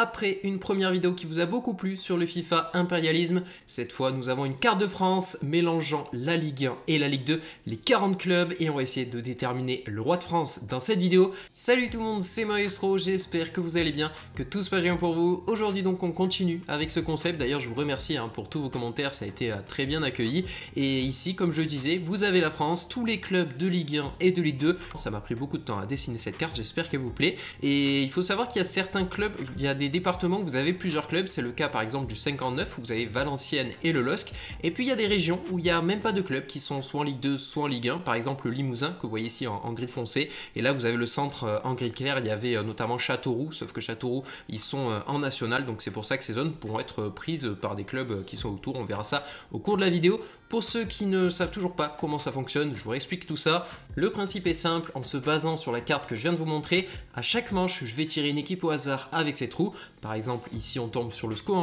Après une première vidéo qui vous a beaucoup plu sur le FIFA Impérialisme, cette fois nous avons une carte de France mélangeant la Ligue 1 et la Ligue 2, les 40 clubs et on va essayer de déterminer le roi de France dans cette vidéo. Salut tout le monde, c'est Maestro, j'espère que vous allez bien, que tout se passe bien pour vous. Aujourd'hui donc on continue avec ce concept, d'ailleurs je vous remercie hein, pour tous vos commentaires, ça a été euh, très bien accueilli. Et ici comme je disais, vous avez la France, tous les clubs de Ligue 1 et de Ligue 2. Ça m'a pris beaucoup de temps à dessiner cette carte, j'espère qu'elle vous plaît. Et il faut savoir qu'il y a certains clubs, il y a des départements où vous avez plusieurs clubs. C'est le cas par exemple du 59 où vous avez Valenciennes et le LOSC. Et puis il y a des régions où il n'y a même pas de clubs qui sont soit en Ligue 2, soit en Ligue 1. Par exemple le Limousin que vous voyez ici en, gris foncé. Et là vous avez le centre euh, en gris clair. Il y avait euh, notamment Châteauroux, sauf que Châteauroux ils sont euh, en national. Donc c'est pour ça que ces zones pourront être prises par des clubs qui sont autour. On verra ça au cours de la vidéo. Pour ceux qui ne savent toujours pas comment ça fonctionne, je vous explique tout ça. Le principe est simple, en se basant sur la carte que je viens de vous montrer, à chaque manche, je vais tirer une équipe au hasard avec ses trous. Par exemple, ici on tombe sur le SCO.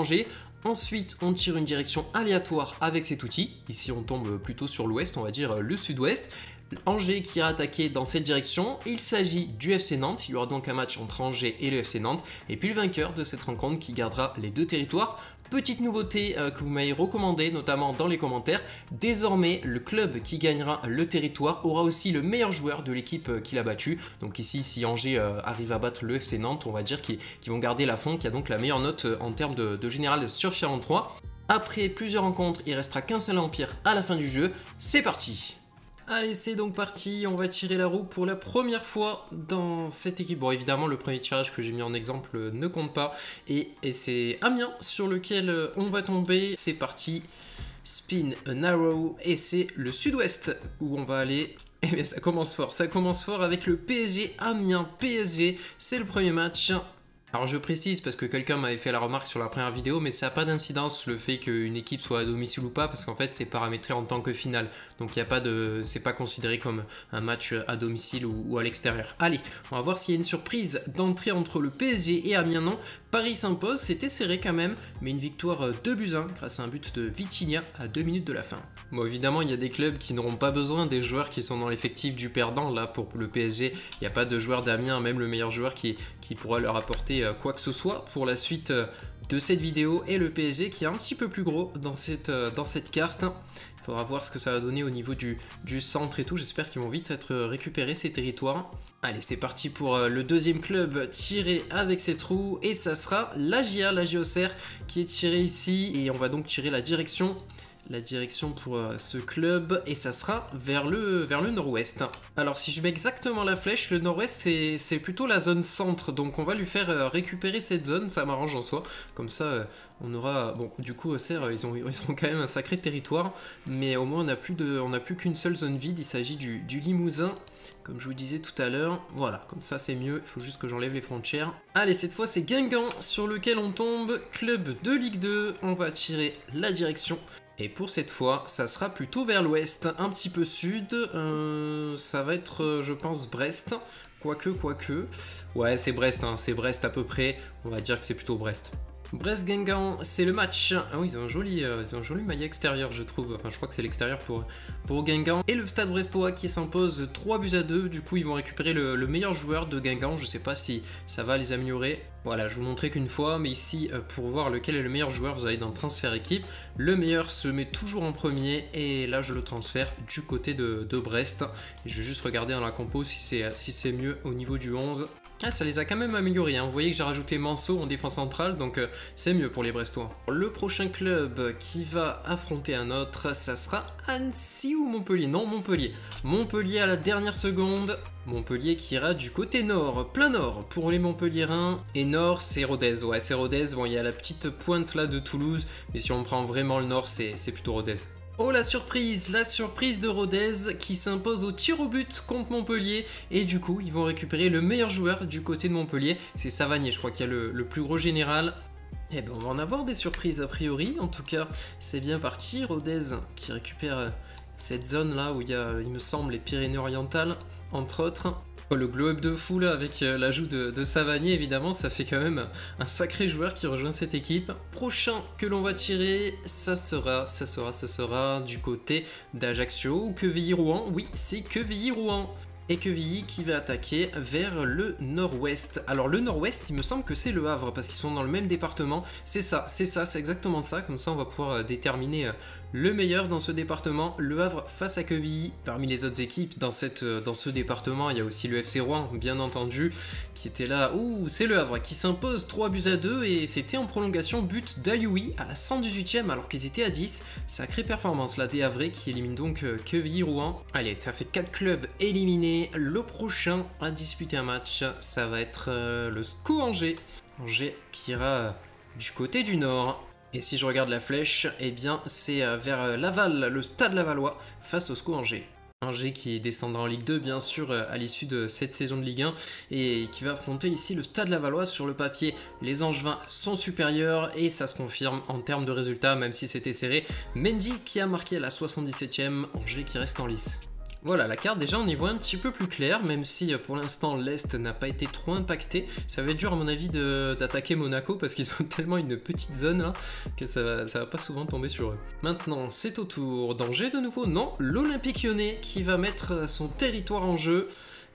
Ensuite, on tire une direction aléatoire avec cet outil. Ici, on tombe plutôt sur l'ouest, on va dire le sud-ouest. Angers qui a attaqué dans cette direction. Il s'agit du FC Nantes. Il y aura donc un match entre Angers et le FC Nantes. Et puis le vainqueur de cette rencontre qui gardera les deux territoires. Petite nouveauté euh, que vous m'avez recommandé, notamment dans les commentaires, désormais le club qui gagnera le territoire aura aussi le meilleur joueur de l'équipe euh, qu'il a battu. Donc ici, si Angers euh, arrive à battre le FC Nantes, on va dire qu'ils vont garder la fond, qui a donc la meilleure note en termes de, général sur 3. Après plusieurs rencontres, il restera qu'un seul empire à la fin du jeu. C'est parti Allez, c'est donc parti, on va tirer la roue pour la première fois dans cette équipe. Bon, évidemment, le premier tirage que j'ai mis en exemple ne compte pas. Et, c'est Amiens sur lequel euh, on va tomber. C'est parti, spin an arrow. Et c'est le sud-ouest où on va aller. Bien, ça commence fort, ça commence fort avec le PSG Amiens PSG. C'est le premier match. Alors je précise parce que quelqu'un m'avait fait la remarque sur la première vidéo, mais ça n'a pas d'incidence le fait qu'une équipe soit à domicile ou pas, parce qu'en fait c'est paramétré en tant que finale. Donc il a pas de, c'est pas considéré comme un match à domicile ou, à l'extérieur. Allez, on va voir s'il y a une surprise d'entrée entre le PSG et Amiens. Non, Paris s'impose, c'était serré quand même, mais une victoire 2 buts 1 grâce à un but de Vitinha à 2 minutes de la fin. Bon évidemment il y a des clubs qui n'auront pas besoin des joueurs qui sont dans l'effectif du perdant. Là pour le PSG, il n'y a pas de joueur d'Amiens, même le meilleur joueur qui, pourra leur apporter euh, quoi que ce soit pour la suite euh, de cette vidéo et le PSG qui est un petit peu plus gros euh, dans cette carte. Faudra voir ce que ça va donner au niveau du, centre et tout. J'espère qu'ils vont vite être récupérés ces territoires. Allez, c'est parti pour le deuxième club tiré avec ses trous. Et ça sera la GIA, la GOCR, qui est tiré ici. Et on va donc tirer la direction la direction pour euh, ce club et ça sera vers le, vers le nord-ouest. Alors si je mets exactement la flèche, le nord-ouest c'est plutôt la zone centre donc on va lui faire euh, récupérer cette zone, ça m'arrange en soi. Comme ça euh, on aura... Bon du coup Serre ils, ont, ils quand même un sacré territoire mais au moins on n'a plus qu'une seule zone vide, il s'agit du, du Limousin comme je vous disais tout à l'heure. Voilà, comme ça c'est mieux, il faut juste que j'enlève les frontières. Allez, cette fois c'est Guingamp sur lequel on tombe, club de Ligue 2, on va tirer la direction. Et pour cette fois, ça sera plutôt vers l'ouest, un petit peu sud. Euh, ça va être, euh, je pense, Brest. Quoique, quoique. Ouais, c'est Brest, hein, c'est Brest à peu près. On va dire que c'est plutôt Brest. Brest-Guingamp, c'est le match. Ah oui, ils ont un joli, euh, ils ont un joli maillet extérieur, je trouve. Enfin, je crois que c'est l'extérieur pour, pour Guingamp. Et le Stade Brestois qui s'impose 3 buts à 2. Du coup, ils vont récupérer le, meilleur joueur de Guingamp. Je sais pas si ça va les améliorer. Voilà, je vous montrais qu'une fois, mais ici, euh, pour voir lequel est le meilleur joueur, vous allez dans transfert équipe. Le meilleur se met toujours en premier, et là, je le transfère du côté de, Brest. Et je vais juste regarder dans la compo si c'est si mieux au niveau du 11. Ah, ça les a quand même améliorés. Hein. Vous voyez que j'ai rajouté Manso en défense centrale, donc euh, c'est mieux pour les Brestois. Le prochain club qui va affronter un autre, ça sera Annecy ou Montpellier Non, Montpellier. Montpellier à la dernière seconde. Montpellier qui ira du côté nord, plein nord pour les Montpelliérains. Et nord, c'est Rodez. Ouais, c'est Rodez. Bon, il y a la petite pointe là de Toulouse, mais si on prend vraiment le nord, c'est plutôt Rodez. Oh la surprise, la surprise de Rodez qui s'impose au tir au but contre Montpellier et du coup ils vont récupérer le meilleur joueur du côté de Montpellier, c'est Savanier je crois qu'il y a le, plus gros général. Eh ben on va en avoir des surprises a priori, en tout cas c'est bien parti, Rodez qui récupère cette zone là où il y a il me semble les Pyrénées orientales entre autres. Le globe de fou là avec euh, l'ajout de, Savanier évidemment ça fait quand même un sacré joueur qui rejoint cette équipe. Prochain que l'on va tirer ça sera, ça sera, ça sera du côté d'Ajaccio ou Quevilly-Rouen. Oui c'est Quevilly-Rouen. et Quevilly qui va attaquer vers le nord-ouest. Alors le nord-ouest, il me semble que c'est le Havre parce qu'ils sont dans le même département. C'est ça, c'est ça, c'est exactement ça. Comme ça, on va pouvoir euh, déterminer euh, le meilleur dans ce département, le Havre face à Quevilly. Parmi les autres équipes dans, euh, ce département, il y a aussi le FC Rouen, bien entendu, qui était là. Ouh, c'est le Havre qui s'impose 3 buts à 2 et c'était en prolongation but d'Ayoui à la 118e alors qu'ils étaient à 10. Sacrée performance là des Havrais qui élimine donc Quevilly Rouen. Allez, ça fait 4 clubs éliminés. Le prochain à disputer un match, ça va être le SCO Angers. Angers qui ira du côté du nord. Et si je regarde la flèche, eh bien c'est euh, vers euh, Laval, le stade Lavallois, face au SCO Angers. Angers qui descendra en Ligue 2 bien sûr euh, à l'issue de cette saison de Ligue 1 et qui va affronter ici le Stade Lavallois sur le papier. Les Angevins sont supérieurs et ça se confirme en termes de résultats même si c'était serré. Mendy qui a marqué à la 77e, Angers qui reste en lice. Voilà, la carte déjà on y voit un petit peu plus clair, même si euh, pour l'instant l'Est n'a pas été trop impacté. Ça va être dur à mon avis d'attaquer Monaco parce qu'ils ont tellement une petite zone là que ça va, pas souvent tomber sur eux. Maintenant c'est au tour d'Angers de nouveau, non, l'Olympique lyonnais qui va mettre son territoire en jeu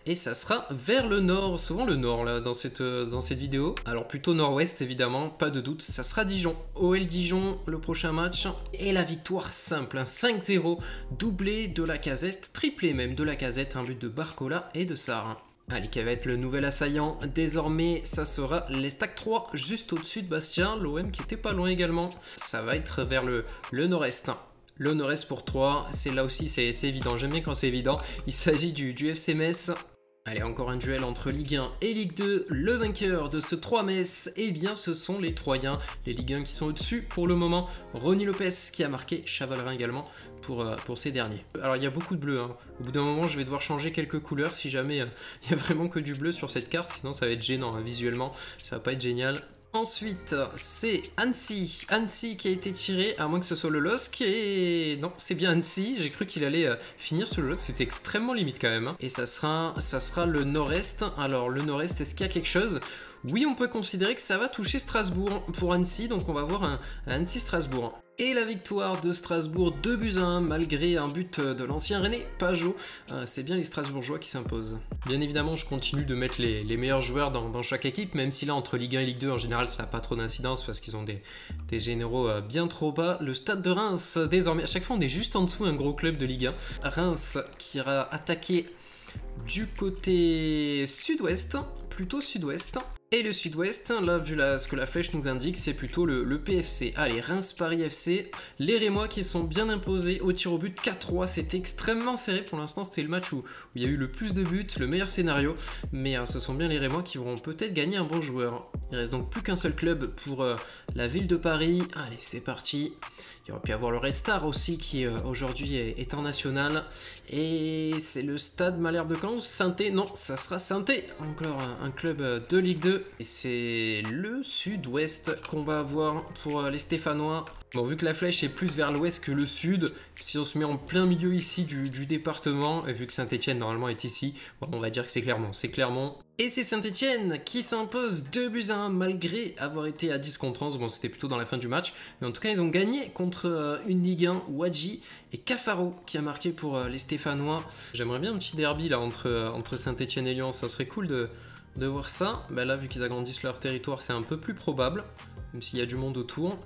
et ça sera vers le nord, souvent le nord là dans cette, euh, dans cette vidéo. Alors plutôt nord-ouest évidemment, pas de doute, ça sera Dijon. OL Dijon le prochain match et la victoire simple, un 5-0 doublé de la casette, triplé même de la casette, un but de Barcola et de Sarr. Allez, qui va être le nouvel assaillant. Désormais, ça sera les Stack 3, juste au-dessus de Bastien. L'OM qui était pas loin également. Ça va être vers le nord-est. Le nord-est pour 3, c'est là aussi c'est évident, j'aime bien quand c'est évident. Il s'agit du, du FC Metz Allez, encore un duel entre Ligue 1 et Ligue 2. Le vainqueur de ce 3 Metz, eh bien, ce sont les Troyens, les Ligue 1 qui sont au-dessus pour le moment. Ronny Lopez qui a marqué, Chavalerin également pour, euh, pour ces derniers. Alors, il y a beaucoup de bleu. Hein. Au bout d'un moment, je vais devoir changer quelques couleurs si jamais euh, il y a vraiment que du bleu sur cette carte. Sinon, ça va être gênant hein, visuellement. Ça va pas être génial. Ensuite, c'est Annecy. Annecy qui a été tiré, à moins que ce soit le LOSC. Et non, c'est bien Annecy. J'ai cru qu'il allait euh, finir sur le LOSC. C'était extrêmement limite quand même. Hein. Et ça sera, ça sera le nord-est. Alors, le nord-est, est-ce qu'il y a quelque chose? Oui, on peut considérer que ça va toucher Strasbourg pour Annecy, donc on va voir un, Annecy-Strasbourg. Et la victoire de Strasbourg 2 buts à 1 malgré un but de l'ancien René Pajot. Euh, c'est bien les Strasbourgeois qui s'imposent. Bien évidemment, je continue de mettre les, meilleurs joueurs dans, chaque équipe, même si là, entre Ligue 1 et Ligue 2, en général, ça n'a pas trop d'incidence parce qu'ils ont des, généraux euh, bien trop bas. Le stade de Reims, désormais, à chaque fois, on est juste en dessous un gros club de Ligue 1. Reims qui ira attaquer du côté sud-ouest, plutôt sud-ouest. Et le sud-ouest, là, vu ce que la flèche nous indique, c'est plutôt le, PFC. Allez, Reims-Paris FC, les Rémois qui sont bien imposés au tir au but 4-3. C'était extrêmement serré pour l'instant, c'était le match où, il y a eu le plus de buts, le meilleur scénario. Mais euh, ce sont bien les Rémois qui vont peut-être gagner un bon joueur. Il reste donc plus qu'un seul club pour euh, la ville de Paris. Allez, c'est parti. Il aurait pu avoir le Restar aussi qui euh, aujourd'hui est, en national. Et c'est le stade Malherbe de Caen ou saint Non, ça sera saint Encore un, club euh, de Ligue 2. Et c'est le sud-ouest qu'on va avoir pour euh, les Stéphanois. Bon, vu que la flèche est plus vers l'ouest que le sud, si on se met en plein milieu ici du, département, et vu que Saint-Etienne normalement est ici, on va dire que c'est Clermont. C'est Clermont. Et c'est Saint-Etienne qui s'impose 2 buts à 1 malgré avoir été à 10 contre 11. Bon, c'était plutôt dans la fin du match. Mais en tout cas, ils ont gagné contre euh, une Ligue 1, Wadji et Cafaro qui a marqué pour euh, les Stéphanois. J'aimerais bien un petit derby là entre, euh, Saint-Etienne et Lyon. Ça serait cool de, de voir ça. Bah là, vu qu'ils agrandissent leur territoire, c'est un peu plus probable. Même s'il y a du monde autour.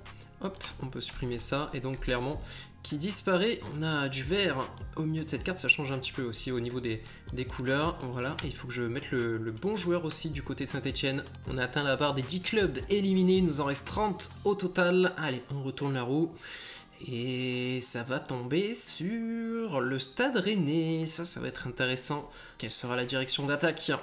Hop, on peut supprimer ça. Et donc clairement, qui disparaît, on a du vert au milieu de cette carte. Ça change un petit peu aussi au niveau des, couleurs. Voilà, il faut que je mette le, bon joueur aussi du côté de Saint-Etienne. On a atteint la barre des 10 clubs éliminés. Il nous en reste 30 au total. Allez, on retourne la roue. Et ça va tomber sur le stade rennais. Ça, ça va être intéressant. Quelle sera la direction d'attaque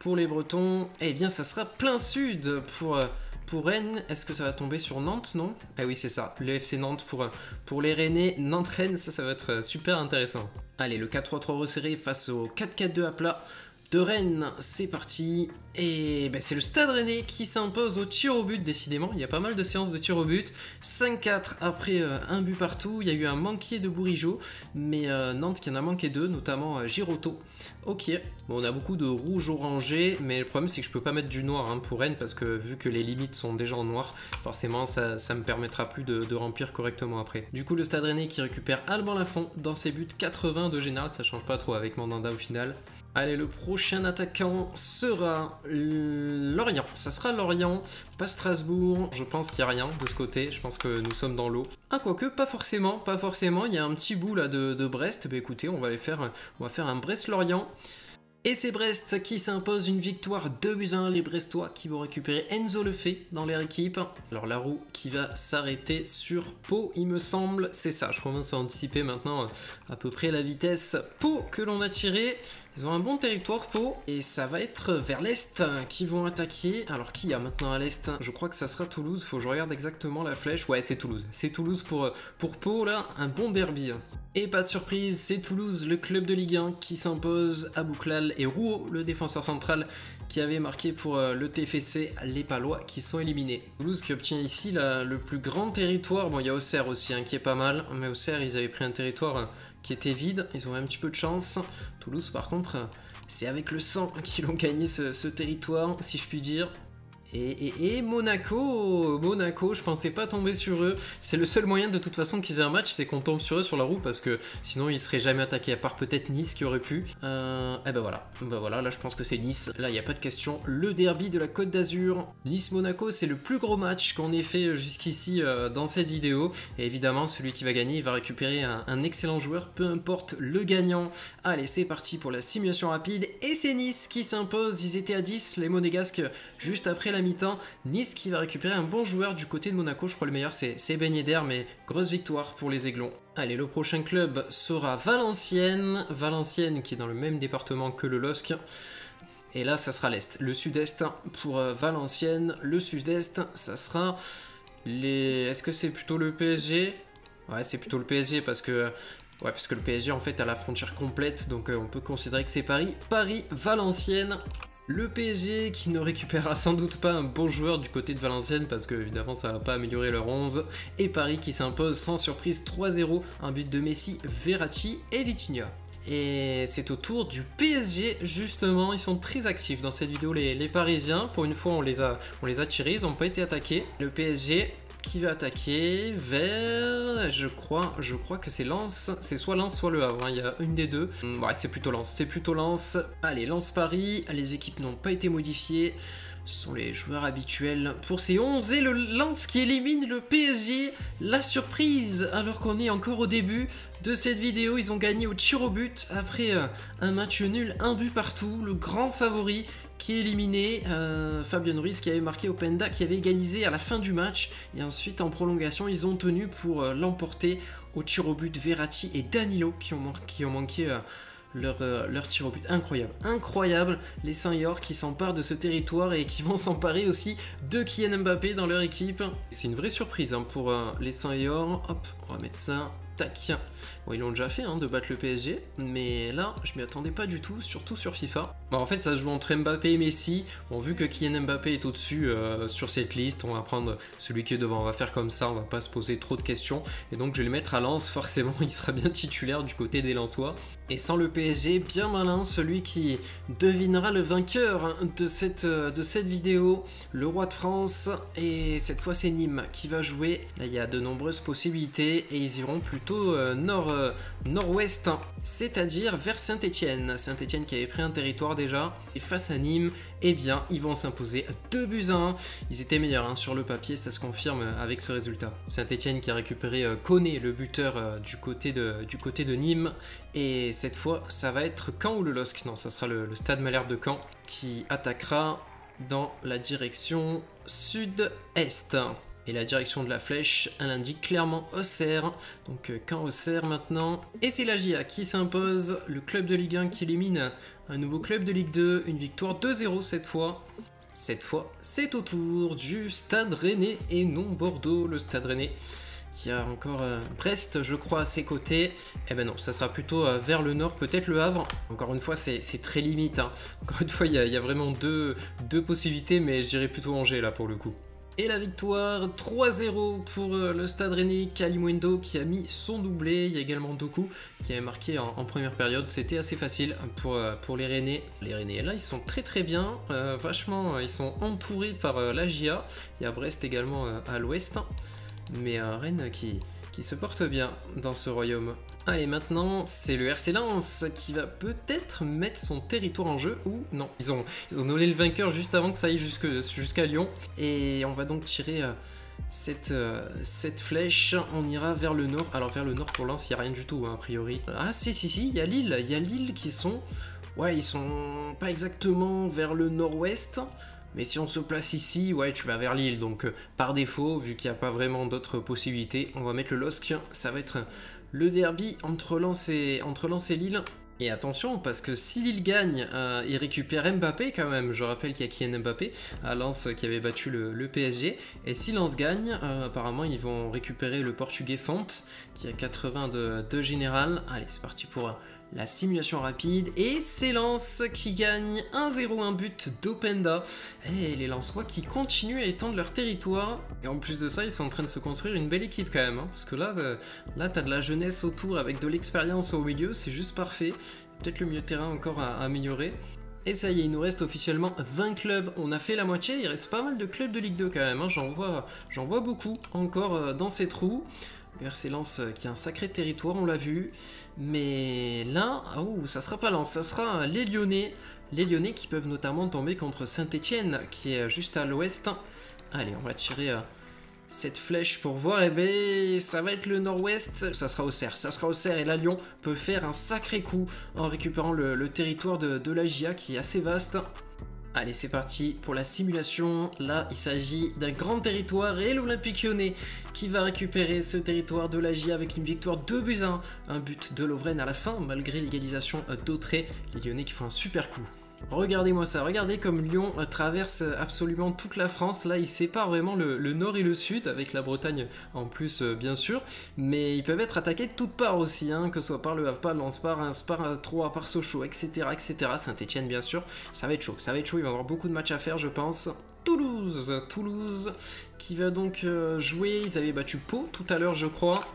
pour les Bretons? Eh bien, ça sera plein sud pour euh, pour Rennes, est-ce que ça va tomber sur Nantes, non? Ah oui, c'est ça, le FC Nantes pour, pour les Rennais. Nantes-Rennes, ça, ça va être super intéressant. Allez, le 4-3-3 resserré face au 4-4-2 à plat de Rennes, c'est parti. Et ben, c'est le Stade Rennais qui s'impose au tir au but, décidément. Il y a pas mal de séances de tir au but. 5-4 après euh, un but partout. Il y a eu un manquier de Bourigeau, mais euh, Nantes qui en a manqué deux, notamment euh, Giroto. Ok, bon, on a beaucoup de rouge orangé, mais le problème c'est que je peux pas mettre du noir hein, pour Rennes parce que vu que les limites sont déjà en noir, forcément ça, ça me permettra plus de, remplir correctement après. Du coup, le Stade Rennais qui récupère Alban Lafont dans ses buts 80 de général, ça change pas trop avec Mandanda au final. Allez, le prochain attaquant sera Lorient. Ça sera Lorient, pas Strasbourg. Je pense qu'il n'y a rien de ce côté. Je pense que nous sommes dans l'eau. Ah, quoique, pas forcément, pas forcément. Il y a un petit bout là de, Brest. Bah écoutez, on va aller faire, un Brest-Lorient. Et c'est Brest qui s'impose une victoire 2 buts 1. Les Brestois qui vont récupérer Enzo Lefebvre dans leur équipe. Alors la roue qui va s'arrêter sur Pau, il me semble. C'est ça, je commence à anticiper maintenant à peu près la vitesse Pau que l'on a tiré. Ils ont un bon territoire, Pau. Et ça va être vers l'est qui vont attaquer. Alors, qui y a maintenant à l'est Je crois que ça sera Toulouse. Faut que je regarde exactement la flèche. Ouais, c'est Toulouse. C'est Toulouse pour, pour Pau, là. Un bon derby. Et pas de surprise, c'est Toulouse, le club de Ligue 1, qui s'impose à Bouclal et Rouault, le défenseur central, qui avait marqué pour euh, le TFC, les Palois, qui sont éliminés. Toulouse qui obtient ici le plus grand territoire. Bon, il y a Auxerre aussi, hein, qui est pas mal. Mais Auxerre, ils avaient pris un territoire qui était vide. Ils ont un petit peu de chance. Par contre, c'est avec le sang qu'ils ont gagné ce, territoire, si je puis dire. Et, Monaco, Monaco, je pensais pas tomber sur eux. C'est le seul moyen de toute façon qu'ils aient un match, c'est qu'on tombe sur eux sur la roue parce que sinon ils seraient jamais attaqués, à part peut-être Nice qui aurait pu. Euh, et eh ben voilà, ben voilà, là je pense que c'est Nice. Là il n'y a pas de question. Le derby de la Côte d'Azur, Nice-Monaco, c'est le plus gros match qu'on ait fait jusqu'ici euh, dans cette vidéo. Et évidemment, celui qui va gagner, il va récupérer un, un excellent joueur, peu importe le gagnant. Allez, c'est parti pour la simulation rapide. Et c'est Nice qui s'impose. Ils étaient à 10, les Monégasques, juste après la mi-temps. Nice qui va récupérer un bon joueur du côté de Monaco. Je crois le meilleur c'est Ben Yedder, mais grosse victoire pour les Aiglons. Allez, le prochain club sera Valenciennes. Valenciennes qui est dans le même département que le LOSC. Et là, ça sera l'Est. Le Sud-Est pour euh, Valenciennes. Le Sud-Est, ça sera les... Est-ce que c'est plutôt le PSG Ouais, c'est plutôt le PSG parce que Ouais, parce que le PSG en fait a la frontière complète, donc euh, on peut considérer que c'est Paris. Paris, Valenciennes, le PSG qui ne récupérera sans doute pas un bon joueur du côté de Valenciennes parce que évidemment ça va pas améliorer leur 11. Et Paris qui s'impose sans surprise 3-0, un but de Messi, Verratti et Vitinha. Et c'est au tour du PSG justement, ils sont très actifs dans cette vidéo les, Parisiens. Pour une fois on les a, on les a tirés, ils n'ont pas été attaqués. Le PSG qui va attaquer vers... Je crois, je crois que c'est Lens. C'est soit Lens, soit Le Havre. Hein. Il y a une des deux. Hmm, ouais, c'est plutôt Lens. C'est plutôt Lens. Allez, Lens Paris. Les équipes n'ont pas été modifiées. Ce sont les joueurs habituels pour ces 11 et le Lens qui élimine le PSG. La surprise alors qu'on est encore au début de cette vidéo. Ils ont gagné au tir au but après euh, un match nul, un but partout. Le grand favori qui est éliminé. Euh, Fabien Ruiz qui avait marqué Openda, qui avait égalisé à la fin du match. Et ensuite, en prolongation, ils ont tenu pour euh, l'emporter au tir au but Verratti et Danilo qui ont, manqué. Euh, leur, leur, tir au but. Incroyable, incroyable. Les Saint-Yor qui s'emparent de ce territoire et qui vont s'emparer aussi de Kylian Mbappé dans leur équipe. C'est une vraie surprise hein, pour les Saint-Yor. Hop, on va mettre ça. Tac. Bon, ils l'ont déjà fait, hein, de battre le PSG, mais là, je m'y attendais pas du tout, surtout sur FIFA. Bon, en fait, ça se joue entre Mbappé et Messi. Bon, vu que Kylian Mbappé est au-dessus euh, sur cette liste, on va prendre celui qui est devant. On va faire comme ça, on va pas se poser trop de questions. Et donc, je vais le mettre à Lens, forcément, il sera bien titulaire du côté des Lensois. Et sans le PSG, bien malin, celui qui devinera le vainqueur de cette, euh, de cette vidéo, le roi de France. Et cette fois, c'est Nîmes qui va jouer. Là, il y a de nombreuses possibilités et ils iront plutôt euh, nord euh, nord-ouest, c'est-à-dire vers Saint-Étienne. Saint-Étienne qui avait pris un territoire déjà, et face à Nîmes, eh bien, ils vont s'imposer 2 buts à 1. Ils étaient meilleurs hein, sur le papier, ça se confirme avec ce résultat. Saint-Etienne qui a récupéré euh, le buteur du côté de Nîmes. Et cette fois, ça va être Caen ou le LOSC Non, ça sera le, Stade Malherbe de Caen qui attaquera dans la direction sud-est. Et la direction de la flèche, elle indique clairement Auxerre. Donc euh, quand Auxerre maintenant. Et c'est la GIA qui s'impose. Le club de Ligue 1 qui élimine un nouveau club de Ligue 2. Une victoire 2-0 cette fois. Cette fois, c'est au tour du Stade Rennais et non Bordeaux, le Stade Rennais qui a encore euh, Brest, je crois, à ses côtés. Eh ben non, ça sera plutôt euh, vers le nord, peut-être le Havre. Encore une fois, c'est très limite. Hein. Encore une fois, il y, a vraiment deux, possibilités, mais je dirais plutôt Angers là pour le coup. Et la victoire 3-0 pour euh, le Stade Rennais, Kalimundo qui a mis son doublé. Il y a également Doku qui avait marqué en, première période. C'était assez facile pour, les Rennais. Les Rennais là, ils sont très très bien. Vachement, ils sont entourés par la GIA. Il y a Brest également à l'ouest. Mais Rennes qui, qui se porte bien dans ce royaume. Allez, maintenant, c'est le RC Lens qui va peut-être mettre son territoire en jeu, ou non. Ils ont, ils le vainqueur juste avant que ça aille jusqu'à Lyon. Et on va donc tirer... Euh, cette, euh, cette, flèche, on ira vers le nord. Alors vers le nord pour Lens, il n'y a rien du tout hein, a priori. Ah si si si, il y a l'île, il y a l'île qui sont... Ouais, ils sont pas exactement vers le nord-ouest, mais si on se place ici, ouais, tu vas vers l'île. Donc euh, par défaut, vu qu'il n'y a pas vraiment d'autres possibilités, on va mettre le LOSC. Ça va être le derby entre Lens et, entre et Lille. Et attention, parce que si Lille gagne, euh, il récupère Mbappé quand même. Je rappelle qu'il y a Kylian Mbappé à Lens qui avait battu le, PSG. Et si Lens gagne, euh, apparemment ils vont récupérer le portugais Font qui a 80 de, de général. Allez, c'est parti pour la simulation rapide, et c'est Lens qui gagne 1-0, un but d'Openda. Et les Lensois qui continuent à étendre leur territoire, et en plus de ça, ils sont en train de se construire une belle équipe quand même, hein. parce que là, euh, là t'as de la jeunesse autour avec de l'expérience au milieu, c'est juste parfait. Peut-être le milieu de terrain encore à, améliorer. Et ça y est, il nous reste officiellement 20 clubs. On a fait la moitié, il reste pas mal de clubs de Ligue 2 quand même. Hein. J'en vois, beaucoup encore euh, dans ces trous. Le Lens euh, qui a un sacré territoire, on l'a vu. Mais là, oh, ça sera pas Lens, ça sera les Lyonnais. Les Lyonnais qui peuvent notamment tomber contre Saint-Etienne, qui est juste à l'ouest. Allez, on va tirer euh, cette flèche pour voir. Et eh ben, ça va être le nord-ouest. Ça sera au cerf. Ça sera au cerf. Et là, Lyon peut faire un sacré coup en récupérant le, territoire de, de la GIA qui est assez vaste. Allez, c'est parti pour la simulation. Là, il s'agit d'un grand territoire et l'Olympique lyonnais qui va récupérer ce territoire de la GIA avec une victoire 2 buts 1. Un but de Lovren à la fin, malgré l'égalisation d'Autré. Les Lyonnais qui font un super coup. Regardez-moi ça, regardez comme Lyon traverse absolument toute la France. Là, il sépare vraiment le, nord et le sud, avec la Bretagne en plus, euh, bien sûr. Mais ils peuvent être attaqués de toutes parts aussi, hein, que ce soit par le Havre, par Lens, par un par 3, par Sochaux, etc. etc. Saint-Etienne, bien sûr. Ça va être chaud, ça va être chaud. Il va y avoir beaucoup de matchs à faire, je pense. Toulouse, Toulouse, qui va donc euh, jouer. Ils avaient battu Pau tout à l'heure, je crois.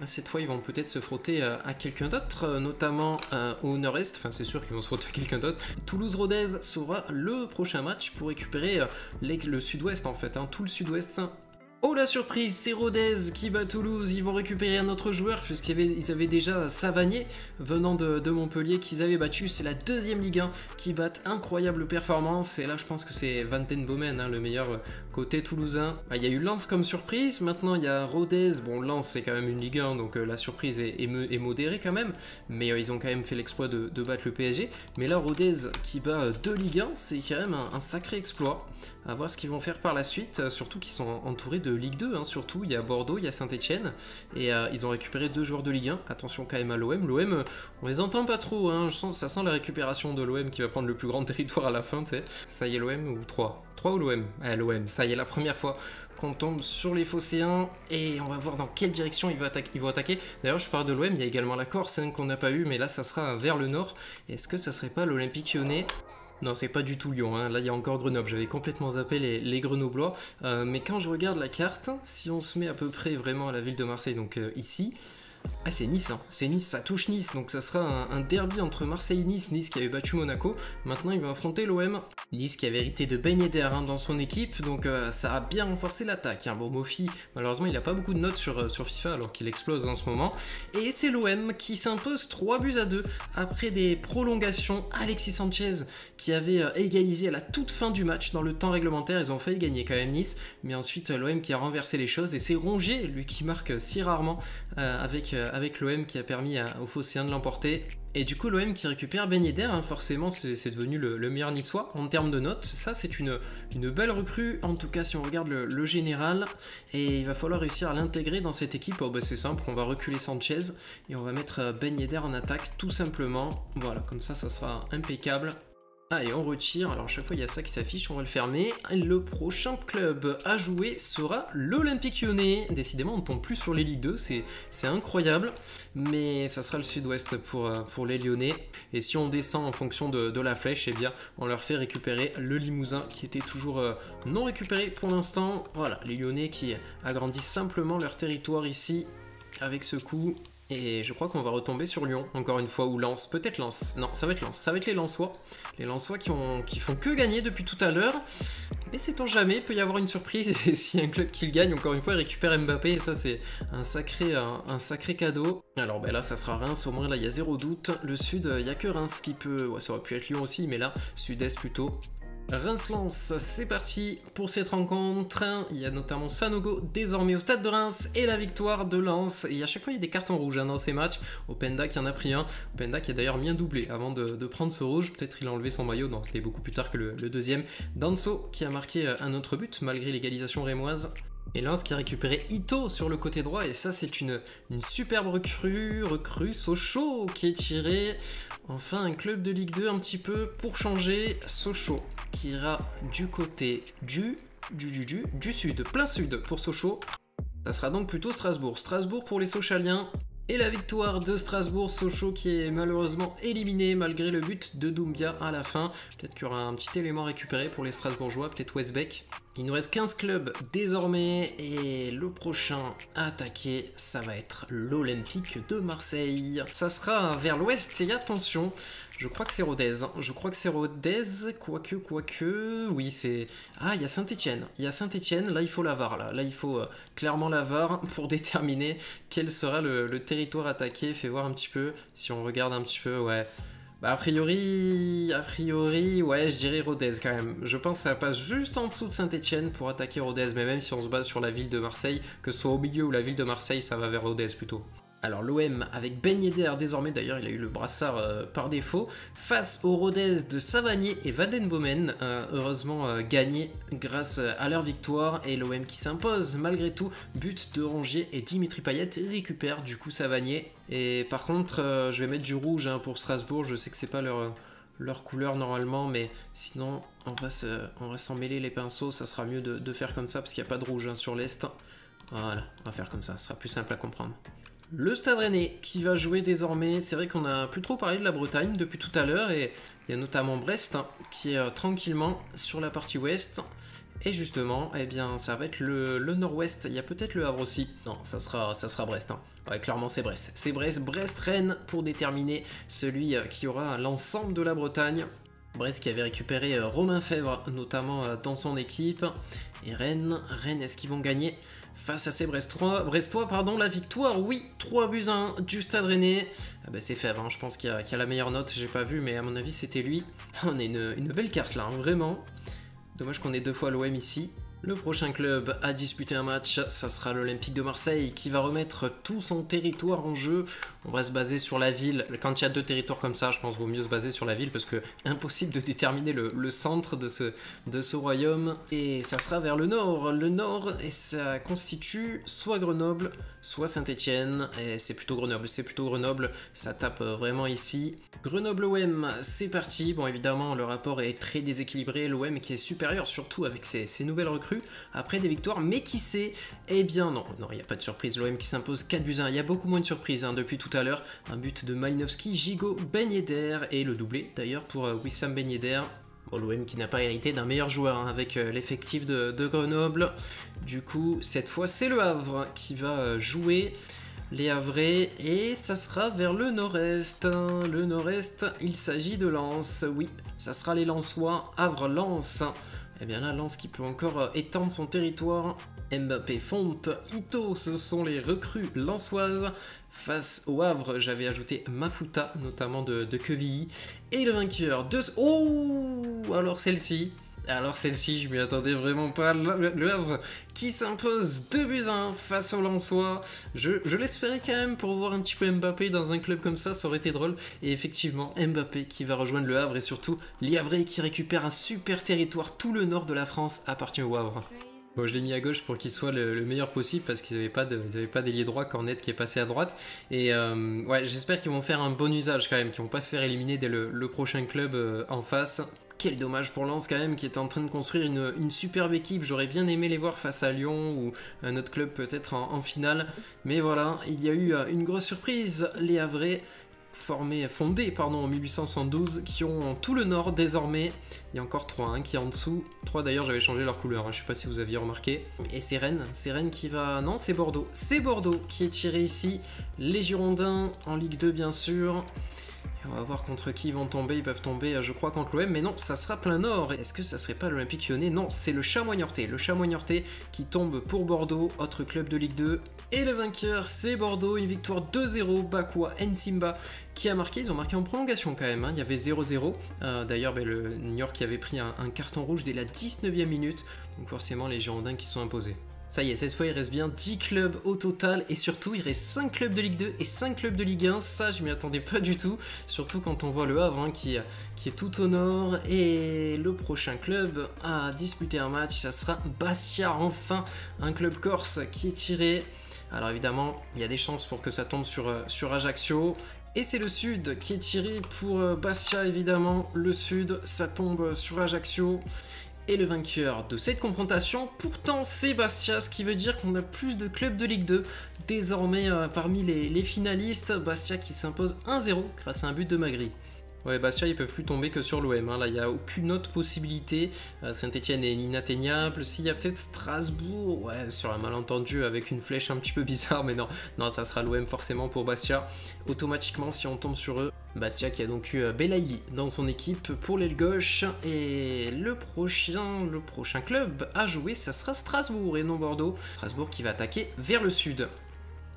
Bah, cette fois, ils vont peut-être se frotter euh, à quelqu'un d'autre, euh, notamment euh, au nord-est. Enfin, c'est sûr qu'ils vont se frotter à quelqu'un d'autre. Toulouse-Rodez sera le prochain match pour récupérer le sud-ouest, en fait. Hein. tout le sud-ouest Oh la surprise, c'est Rodez qui bat Toulouse, ils vont récupérer un autre joueur puisqu'ils avaient, déjà Savanier venant de, Montpellier qu'ils avaient battu, c'est la deuxième Ligue 1 qui bat incroyable performance et là je pense que c'est Van Den hein, le meilleur côté toulousain. Bah, il y a eu Lens comme surprise, maintenant il y a Rodez, bon Lens c'est quand même une Ligue 1 donc euh, la surprise est, modérée quand même, mais euh, ils ont quand même fait l'exploit de, battre le PSG, mais là Rodez qui bat deux Ligue 1 c'est quand même un, sacré exploit, à voir ce qu'ils vont faire par la suite, surtout qu'ils sont entourés de Ligue 2, hein, surtout. Il y a Bordeaux, il y a Saint-Etienne. Et euh, ils ont récupéré deux joueurs de Ligue 1. Attention quand même à l'OM. L'OM, euh, on les entend pas trop. Hein. Ça sent la récupération de l'OM qui va prendre le plus grand territoire à la fin. Ça y est, l'OM ou 3 3 ou l'OM ah, L'OM, ça y est, la première fois qu'on tombe sur les phocéens et on va voir dans quelle direction ils vont, attaquer. D'ailleurs, je parle de l'OM, il y a également la Corse hein, qu'on n'a pas eu, mais là, ça sera vers le nord. Est-ce que ça serait pas l'Olympique lyonnais? Non, c'est pas du tout Lyon. Hein. Là, il y a encore Grenoble. J'avais complètement zappé les, Grenoblois. Euh, mais quand je regarde la carte, si on se met à peu près vraiment à la ville de Marseille, donc euh, ici, ah c'est Nice, hein. c'est Nice, ça touche Nice, donc ça sera un, derby entre Marseille et Nice, Nice qui avait battu Monaco, maintenant il va affronter l'OM. Nice qui a hérité de Ben Yedder hein, dans son équipe, donc euh, ça a bien renforcé l'attaque. Hein. Bon Mofi, malheureusement il a pas beaucoup de notes sur, euh, sur FIFA alors qu'il explose en ce moment. Et c'est l'OM qui s'impose 3 buts à 2 après des prolongations. Alexis Sanchez qui avait euh, égalisé à la toute fin du match dans le temps réglementaire, ils ont failli gagner quand même Nice, mais ensuite l'OM qui a renversé les choses et c'est Rongier, lui qui marque si rarement avec euh, avec, l'OM qui a permis au Phocéen de l'emporter. Et du coup, l'OM qui récupère Ben hein, forcément, c'est devenu le, meilleur niçois en termes de notes. Ça, c'est une, belle recrue, en tout cas, si on regarde le, général. Et il va falloir réussir à l'intégrer dans cette équipe. Oh, bah, c'est simple, on va reculer Sanchez et on va mettre euh, Ben en attaque, tout simplement. Voilà, comme ça, ça sera impeccable. Allez, on retire. Alors, à chaque fois, il y a ça qui s'affiche. On va le fermer. Le prochain club à jouer sera l'Olympique lyonnais. Décidément, on tombe plus sur les Ligue 2. C'est incroyable. Mais ça sera le sud-ouest pour, euh, pour les lyonnais. Et si on descend en fonction de, la flèche, eh bien, on leur fait récupérer le Limousin qui était toujours euh, non récupéré pour l'instant. Voilà, les lyonnais qui agrandissent simplement leur territoire ici avec ce coup. Et je crois qu'on va retomber sur Lyon, encore une fois, ou Lens. Peut-être Lens. Non, ça va être Lens. Ça va être les Lensois. Les Lensois qui, ont, qui font que gagner depuis tout à l'heure. Mais sait-on jamais, il peut y avoir une surprise et si un club qui le gagne, encore une fois, il récupère Mbappé et ça c'est un sacré, un, sacré cadeau. Alors ben là ça sera Reims, au moins là il y a zéro doute. Le sud, il n'y a que Reims qui peut, ouais, ça aurait pu être Lyon aussi, mais là sud-est plutôt. Reims-Lens, c'est parti pour cette rencontre. Il y a notamment Sanogo désormais au stade de Reims et la victoire de Lens. Et à chaque fois, il y a des cartons rouges hein, dans ces matchs. Openda qui en a pris un. Openda qui a d'ailleurs un doublé avant de, prendre ce rouge. Peut-être il a enlevé son maillot. Non, c'était beaucoup plus tard que le, deuxième. Danso qui a marqué euh, un autre but malgré l'égalisation rémoise. Et Lens qui a récupéré Ito sur le côté droit, et ça c'est une, superbe recrue, recrue Sochaux qui est tiré. Enfin un club de Ligue 2 un petit peu pour changer. Sochaux qui ira du côté du, sud, plein sud pour Sochaux. Ça sera donc plutôt Strasbourg. Strasbourg pour les Sochaliens. Et la victoire de Strasbourg, Sochaux qui est malheureusement éliminé malgré le but de Doumbia à la fin. Peut-être qu'il y aura un petit élément récupéré pour les Strasbourgeois, peut-être Westbeck. Il nous reste 15 clubs désormais et le prochain à attaquer, ça va être l'Olympique de Marseille. Ça sera vers l'ouest et attention, je crois que c'est Rodez. Hein. Je crois que c'est Rodez, quoique, quoique. Oui, c'est. Ah, il y a Saint-Etienne. Il y a Saint-Etienne. Là, il faut l'avare. Là. là, il faut euh, clairement l'avare pour déterminer quel sera le, territoire attaqué. Fait voir un petit peu. Si on regarde un petit peu, ouais. Bah, a priori, a priori, ouais, je dirais Rodez quand même. Je pense que ça passe juste en dessous de Saint-Etienne pour attaquer Rodez, mais même si on se base sur la ville de Marseille, que ce soit au milieu ou la ville de Marseille, ça va vers Rodez plutôt. Alors l'OM avec Ben Yedder désormais d'ailleurs il a eu le brassard euh, par défaut face aux Rodez de Savanier et Vadenbomen euh, heureusement euh, gagné grâce à leur victoire. Et l'OM qui s'impose malgré tout but de Rongier et Dimitri Payet récupère du coup Savanier. Et par contre je vais mettre du rouge hein, pour Strasbourg. Je sais que c'est pas leur leur couleur normalement, mais sinon on va, s'en mêler les pinceaux, ça sera mieux de, faire comme ça parce qu'il n'y a pas de rouge hein, sur l'Est. Voilà, on va faire comme ça, ça sera plus simple à comprendre. Le Stade Rennais qui va jouer désormais, c'est vrai qu'on a plus trop parlé de la Bretagne depuis tout à l'heure et il y a notamment Brest hein, qui est euh, tranquillement sur la partie ouest. Et justement, eh bien, ça va être le, nord-ouest. Il y a peut-être le Havre aussi. Non, ça sera, ça sera Brest. Hein. Clairement, c'est Brest. C'est Brest, Brest-Rennes pour déterminer celui euh, qui aura l'ensemble de la Bretagne. Brest qui avait récupéré euh, Romain Fèvre, notamment dans son équipe. Et Rennes, Rennes, est-ce qu'ils vont gagner? Face à ces Brestois. Brestois, pardon, la victoire, oui, 3 buts à 1 du Stade Rennais. Ah bah c'est Fèvre, hein, je pense qu'il y, a la meilleure note, j'ai pas vu, mais à mon avis c'était lui. On a une, belle carte là, hein, vraiment. Dommage qu'on ait deux fois l'OM ici. Le prochain club à disputer un match, ça sera l'Olympique de Marseille qui va remettre tout son territoire en jeu. On va se baser sur la ville. Quand il y a deux territoires comme ça, je pense qu'il vaut mieux se baser sur la ville parce que impossible de déterminer le, centre de ce, de ce royaume. Et ça sera vers le nord. Le nord, et ça constitue soit Grenoble, soit Saint-Etienne. Et c'est plutôt Grenoble. C'est plutôt Grenoble. Ça tape vraiment ici. Grenoble-OM, c'est parti. Bon, évidemment, le rapport est très déséquilibré. L'OM qui est supérieur, surtout avec ses, nouvelles recrues, après des victoires. Mais qui sait? Eh bien, non, non, il n'y a pas de surprise. L'OM qui s'impose 4 buts 1. Il y a beaucoup moins de surprises hein, depuis tout à l'heure. Un but de Malinowski, Gigot, Ben et le doublé d'ailleurs pour euh, Wissam Ben Yedder. L'OM qui n'a pas hérité d'un meilleur joueur hein, avec euh, l'effectif de, Grenoble. Du coup, cette fois, c'est le Havre qui va euh, jouer les Havrais et ça sera vers le nord-est. Le nord-est, il s'agit de Lens. Oui, ça sera les Lensois. Havre-Lens. Et eh bien là, Lens qui peut encore étendre son territoire. Mbappé, Fonte, Ito, ce sont les recrues lensoises. Face au Havre, j'avais ajouté Mafuta, notamment de, de Quevilly. Et le vainqueur de... Oh Alors celle-ci, alors celle-ci, je m'y attendais vraiment pas. Le, Havre qui s'impose 2 buts 1 face au Lensois. Je, je l'espérais quand même pour voir un petit peu Mbappé dans un club comme ça, ça aurait été drôle. Et effectivement, Mbappé qui va rejoindre le Havre et surtout l'Havre qui récupère un super territoire. Tout le nord de la France appartient au Havre. Bon, je l'ai mis à gauche pour qu'il soit le, meilleur possible parce qu'ils n'avaient pas d'ailier droit, Cornet qui est passé à droite. Et euh, ouais, j'espère qu'ils vont faire un bon usage quand même, qu'ils vont pas se faire éliminer dès le, prochain club euh, en face. Quel dommage pour Lens quand même qui est en train de construire une, superbe équipe. J'aurais bien aimé les voir face à Lyon ou un autre club peut-être en, en, finale. Mais voilà, il y a eu euh, une grosse surprise. Les Havrais formés, fondés pardon, en 1872, qui ont tout le nord désormais. Il y a encore trois hein, qui est en dessous. Trois d'ailleurs, j'avais changé leur couleur, hein, je sais pas si vous aviez remarqué. Et c'est Rennes, c'est Rennes qui va... Non, c'est Bordeaux. C'est Bordeaux qui est tiré ici. Les Girondins en Ligue 2 bien sûr. On va voir contre qui ils vont tomber. Ils peuvent tomber, euh, je crois, contre l'OM. Mais non, ça sera plein nord. Est-ce que ça serait pas l'Olympique lyonnais? Non, c'est le Chamois Niortais. Le Chamois Niortais qui tombe pour Bordeaux, autre club de Ligue 2. Et le vainqueur, c'est Bordeaux. Une victoire 2-0. Bakwa Nsimba qui a marqué. Ils ont marqué en prolongation quand même. Hein. Il y avait 0-0. Euh, d'ailleurs, ben, le New York qui avait pris un, un carton rouge dès la 19e minute. Donc forcément, les Girondins qui sont imposés. Ça y est, cette fois il reste bien 10 clubs au total et surtout il reste 5 clubs de Ligue 2 et 5 clubs de Ligue 1. Ça, je m'y attendais pas du tout, surtout quand on voit le Havre hein, qui, est tout au nord. Et le prochain club à disputer un match, ça sera Bastia, enfin un club corse qui est tiré. Alors évidemment, il y a des chances pour que ça tombe sur, euh, Ajaccio. Et c'est le sud qui est tiré pour euh, Bastia évidemment. Le sud, ça tombe sur Ajaccio et le vainqueur de cette confrontation. Pourtant, c'est Bastia, ce qui veut dire qu'on a plus de clubs de Ligue 2 désormais euh, parmi les, finalistes. Bastia qui s'impose 1-0 grâce à un but de Magri. Ouais, Bastia, ils peuvent plus tomber que sur l'OM. Hein. Là, il n'y a aucune autre possibilité. Euh, Saint-Etienne est inatteignable. S'il y a peut-être Strasbourg, ouais, sur un malentendu avec une flèche un petit peu bizarre, mais non, non, ça sera l'OM forcément pour Bastia. Automatiquement, si on tombe sur eux, Bastia qui a donc eu euh, Belaïli dans son équipe pour l'aile gauche. Et le prochain, le prochain club à jouer, ça sera Strasbourg et non Bordeaux. Strasbourg qui va attaquer vers le sud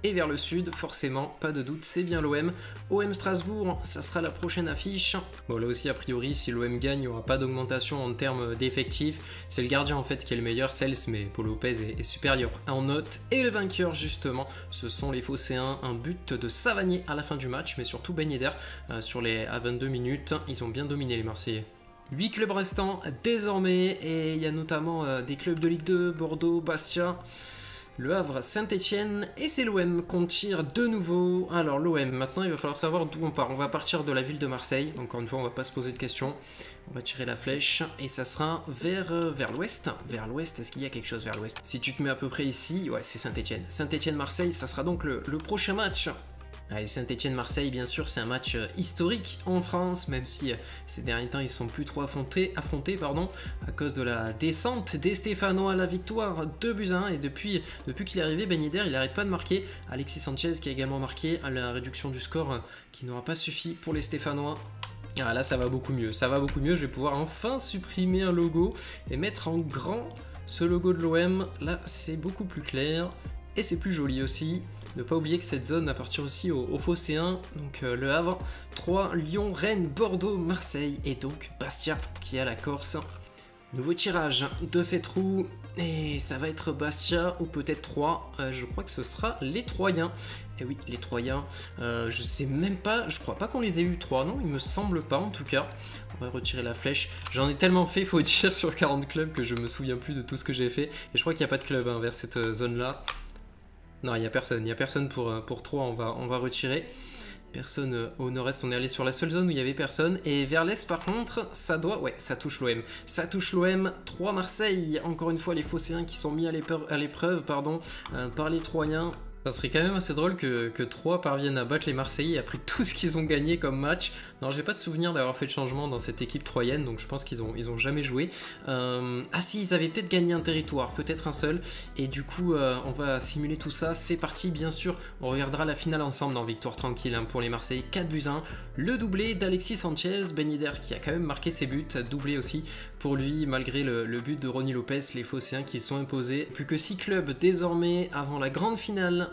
et vers le sud, forcément, pas de doute, c'est bien l'OM. OM Strasbourg, ça sera la prochaine affiche. Bon, là aussi, a priori, si l'OM gagne, il n'y aura pas d'augmentation en termes d'effectifs. C'est le gardien, en fait, qui est le meilleur, Cels, mais Paul Lopez est, supérieur en note. Et le vainqueur, justement, ce sont les Phocéens. Un but de Savanier à la fin du match, mais surtout Ben euh, sur les à 22 minutes. Ils ont bien dominé les Marseillais. 8 clubs restants désormais, et il y a notamment euh, des clubs de Ligue 2, Bordeaux, Bastia. Le Havre, Saint-Etienne, et c'est l'OM qu'on tire de nouveau. Alors l'OM, maintenant il va falloir savoir d'où on part. On va partir de la ville de Marseille, encore une fois on va pas se poser de questions. On va tirer la flèche, et ça sera vers, euh, vers l'ouest. Vers l'ouest, est-ce qu'il y a quelque chose vers l'ouest? Si tu te mets à peu près ici, ouais c'est Saint-Etienne. Saint-Etienne-Marseille, ça sera donc le, le prochain match. Saint-Etienne-Marseille, bien sûr, c'est un match euh, historique en France, même si euh, ces derniers temps ils sont plus trop affrontés, pardon, à cause de la descente des Stéphanois à la victoire 2 buts 1. Et depuis, qu'il est arrivé, Ben il n'arrête pas de marquer. Alexis Sanchez qui a également marqué à la réduction du score euh, qui n'aura pas suffi pour les Stéphanois. Ah, là, ça va beaucoup mieux. Ça va beaucoup mieux. Je vais pouvoir enfin supprimer un logo et mettre en grand ce logo de l'OM. Là, c'est beaucoup plus clair et c'est plus joli aussi. Ne pas oublier que cette zone appartient aussi aux, aux donc euh, Le Havre, 3, Lyon, Rennes, Bordeaux, Marseille et donc Bastia qui a la Corse. Nouveau tirage de ces trous et ça va être Bastia ou peut-être 3. Euh, je crois que ce sera les Troyens. Et oui, les Troyens. Euh, je sais même pas, je crois pas qu'on les ait eu 3, non Il me semble pas en tout cas. On va retirer la flèche. J'en ai tellement fait, faut dire, sur 40 clubs que je me souviens plus de tout ce que j'ai fait. Et je crois qu'il n'y a pas de club hein, vers cette zone là. Non, il n'y a personne. Il a personne pour, euh, pour 3. On va, on va retirer. Personne euh, au nord-est. On est allé sur la seule zone où il n'y avait personne. Et vers l'est, par contre, ça doit... Ouais, ça touche l'OM. Ça touche l'OM. 3 Marseille. Encore une fois, les Phocéens qui sont mis à l'épreuve pardon, euh, par les Troyens. Ça serait quand même assez drôle que, que 3 parviennent à battre les Marseillais après tout ce qu'ils ont gagné comme match. Non, j'ai pas de souvenir d'avoir fait le changement dans cette équipe troyenne, donc je pense qu'ils ont, ils ont jamais joué. Euh, ah si, ils avaient peut-être gagné un territoire, peut-être un seul. Et du coup, euh, on va simuler tout ça. C'est parti, bien sûr. On regardera la finale ensemble dans Victoire Tranquille hein, pour les Marseillais. 4 buts 1. Le doublé d'Alexis Sanchez, Ben Yedder qui a quand même marqué ses buts. Doublé aussi pour lui, malgré le, le but de Ronnie Lopez, les Phocéens qui sont imposés. Plus que 6 clubs désormais avant la grande finale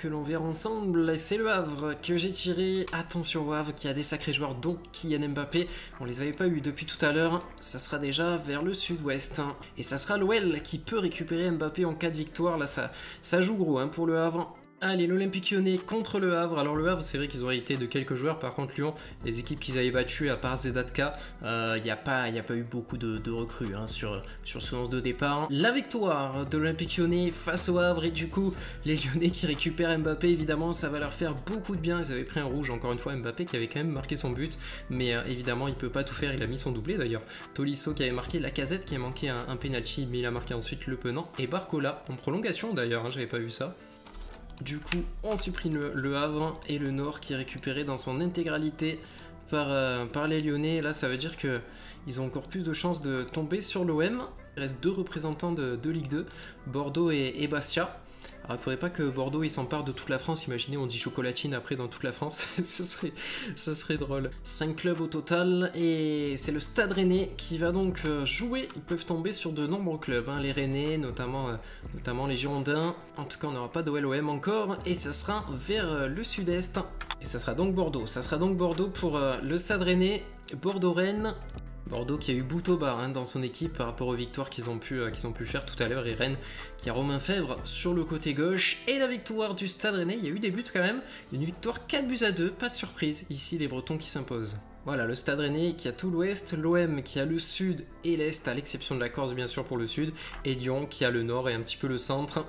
que l'on verra ensemble. C'est le Havre que j'ai tiré. Attention au Havre qui a des sacrés joueurs dont Kylian Mbappé. On les avait pas eu depuis tout à l'heure. Ça sera déjà vers le sud-ouest. Et ça sera l'OL qui peut récupérer Mbappé en cas de victoire. Là, ça, ça joue gros hein, pour le Havre. Allez, l'Olympique lyonnais contre le Havre. Alors le Havre, c'est vrai qu'ils ont hérité de quelques joueurs. Par contre, Lyon, les équipes qu'ils avaient battues, à part Zedatka, il euh, n'y a, pas, eu beaucoup de, recrues hein, sur, ce lance de départ. La victoire de l'Olympique lyonnais face au Havre. Et du coup, les Lyonnais qui récupèrent Mbappé, évidemment, ça va leur faire beaucoup de bien. Ils avaient pris un rouge, encore une fois, Mbappé qui avait quand même marqué son but. Mais euh, évidemment, il peut pas tout faire. Il a mis son doublé d'ailleurs. Tolisso qui avait marqué la casette, qui a manqué un, un penalty, mais il a marqué ensuite le penant. Et Barcola en prolongation d'ailleurs, hein, j'avais pas vu ça. Du coup, on supprime le, Havre et le Nord qui est récupéré dans son intégralité par, euh, par les Lyonnais. Là, ça veut dire qu'ils ont encore plus de chances de tomber sur l'OM. Il reste deux représentants de, Ligue 2, Bordeaux et, Bastia. Il faudrait pas que Bordeaux s'empare de toute la France. Imaginez, on dit chocolatine après dans toute la France. ça, serait, drôle. 5 clubs au total. Et c'est le Stade Rennais qui va donc euh, jouer. Ils peuvent tomber sur de nombreux clubs. Hein. Les Rennais, notamment, euh, notamment les Girondins. En tout cas, on n'aura pas de LOM encore. Et ça sera vers euh, le sud-est. Et ça sera donc Bordeaux. Ça sera donc Bordeaux pour le Stade Rennais. Bordeaux-Rennes. Bordeaux qui a eu bout au bas hein, dans son équipe par rapport aux victoires qu'ils ont, pu, euh, ont pu faire tout à l'heure. Et Rennes qui a Romain Fèvre sur le côté gauche. Et la victoire du Stade Rennais, il y a eu des buts quand même. Une victoire 4 buts à 2, pas de surprise. Ici les Bretons qui s'imposent. Voilà, le Stade Rennais qui a tout l'ouest, l'OM qui a le sud et l'est, à l'exception de la Corse bien sûr pour le sud, et Lyon qui a le nord et un petit peu le centre.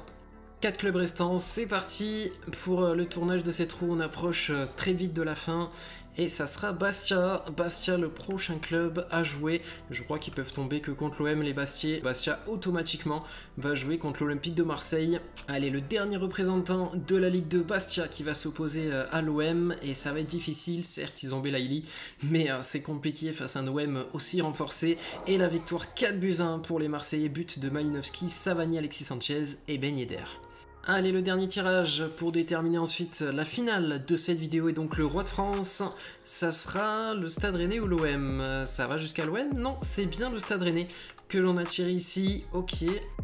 4 clubs restants, c'est parti pour euh, le tournage de cette roue, on approche euh, très vite de la fin et ça sera Bastia. Bastia, le prochain club à jouer. Je crois qu'ils peuvent tomber que contre l'OM, les Bastiers. Bastia, automatiquement, va jouer contre l'Olympique de Marseille. Allez, le dernier représentant de la Ligue de Bastia qui va s'opposer euh, à l'OM. Et ça va être difficile. Certes, ils ont Belaïli, mais euh, c'est compliqué face à un OM aussi renforcé. Et la victoire 4 buts 1 pour les Marseillais. But de Malinowski, Savani, Alexis Sanchez et Ben Yedder. Allez, le dernier tirage pour déterminer ensuite la finale de cette vidéo et donc le roi de France. Ça sera le Stade Rennais ou l'OM Ça va jusqu'à l'OM Non, c'est bien le Stade Rennais que l'on a tiré ici. Ok.